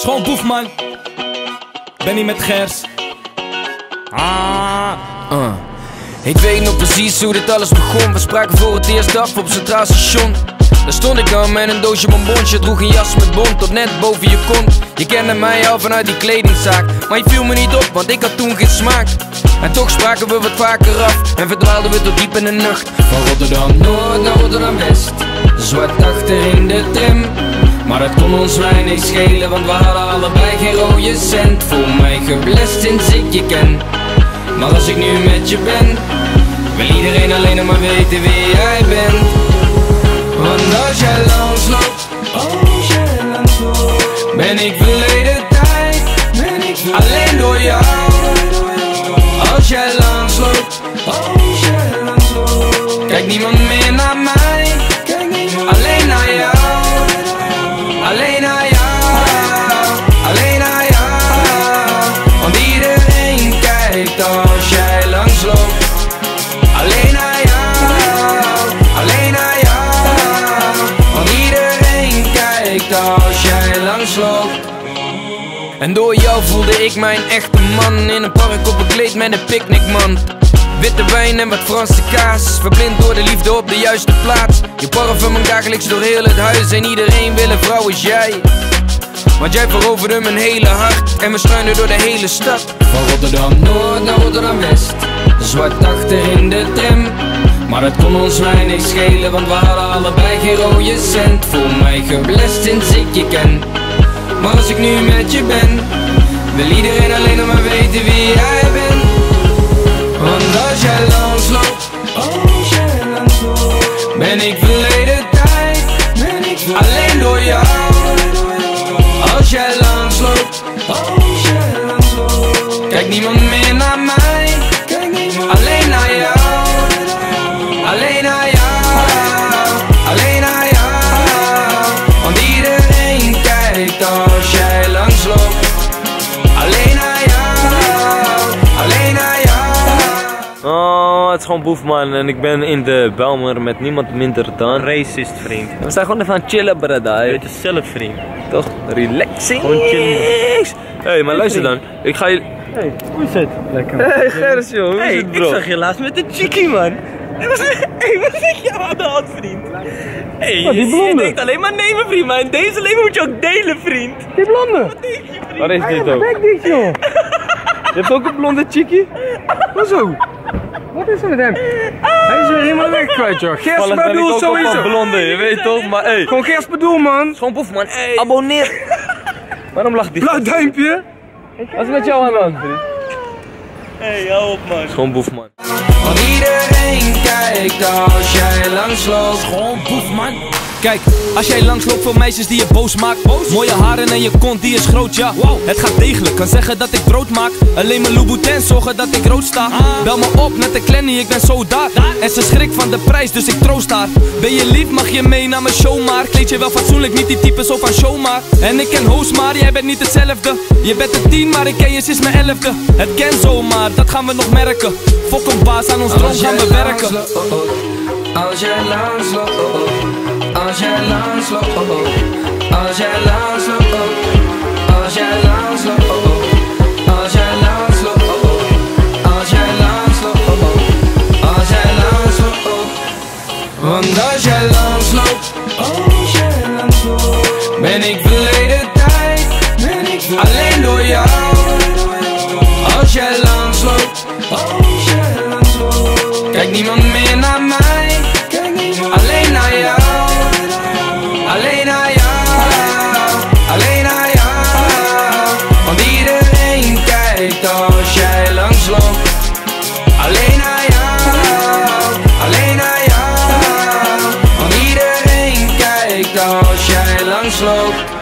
Schoon boef man. Ben niet met Gers. Ah. Uh. Ik weet nog precies hoe dit alles begon. We spraken voor het eerst af op Centraal Station. Daar stond ik dan met een doosje bonbons. Je droeg een jas met bont tot net boven je kont. Je kende mij al vanuit die kledingzaak. Maar je viel me niet op, want ik had toen geen smaak. En toch spraken we wat vaker af. En verdwaalden we tot diep in de nacht. Van Rotterdam Noord naar Rotterdam Maar dat kon ons weinig schelen, want we hadden allebei geen rode cent. Voel mij geblest sinds ik je ken. Maar als ik nu met je ben, wil iedereen alleen nog maar weten wie jij bent. Want als jij jij langsloopt, ben ik verleden tijd, ben ik alleen door jou. Als jij En door jou voelde ik mij een echte man. In een park opgekleed met een picknickmand Witte wijn en wat Franse kaas. Verblind door de liefde op de juiste plaats. Je parfum hangt dagelijks door heel het huis. En iedereen wil een vrouw als jij. Want jij veroverde mijn hele hart. En we struinen door de hele stad. Van Rotterdam Noord naar Rotterdam West. Zwart achter in de tram. Maar het kon ons weinig schelen, want we hadden allebei geen rode cent. Voel mij geblest sinds ik je ken maar als ik nu met je ben, wil iedereen alleen nog maar weten wie jij bent. Het is gewoon boef man en ik ben in de Belmer met niemand minder dan Racist vriend. We zijn gewoon even aan het chillen brada Je weet het zelf vriend. Toch, relaxing Gewoon chillen. Hé, hey, maar luister dan, ik ga je... Hey, hoe is het? Lekker. Hey Gers joh, hoe is Hey, het ik bro? zag je laatst met de chickie man. Hey, wat hey, wat zeg je aan de hand vriend? Hey, Wat, die je- blonde? Je denkt alleen maar nemen vriend, maar in deze leven moet je ook delen vriend. Die blonde! Wat denk je vriend? Waar is dit ook? Kijk dit joh! Je hebt ook een blonde chickie? Hoezo? Wat is er met hem? Hij is weer helemaal weg kwijt joh. Gers Vallen ben ik bedoel ook op sowieso. blonde, je weet toch? Maar hey, Gewoon Gers bedoel man. gewoon boef man, abonneer! Waarom lacht die? Blauw duimpje. Wat is met jou aan de hand vriend? Hey, hou op man. Gewoon boef man. Want iedereen kijkt als jij langs loopt. Gewoon boef man. Kijk, als jij langsloopt voor meisjes die je boos maakt. Mooie haren en je kont die is groot, ja. Het gaat degelijk, kan zeggen dat ik brood maak. Alleen mijn Louboutin zorgen dat ik rood sta. Bel me op met de klennie, ik ben zo daar. En ze schrikt van de prijs, dus ik troost haar. Ben je lief, mag je mee naar mijn show maar? Kleed je wel fatsoenlijk, niet die type zo van show maar? En ik ken host maar, jij bent niet hetzelfde. Je bent een tien, maar ik ken je sinds mijn elfde. Het ken zomaar, dat gaan we nog merken. Fok een baas, aan ons droom gaan we werken. langs loopt, als jij langs loopt, als jij langs loopt, langs loopt, als jij langs loopt, loopt, als jij langs loopt, jij langs loopt, want als jij langs loopt, ben ik jou.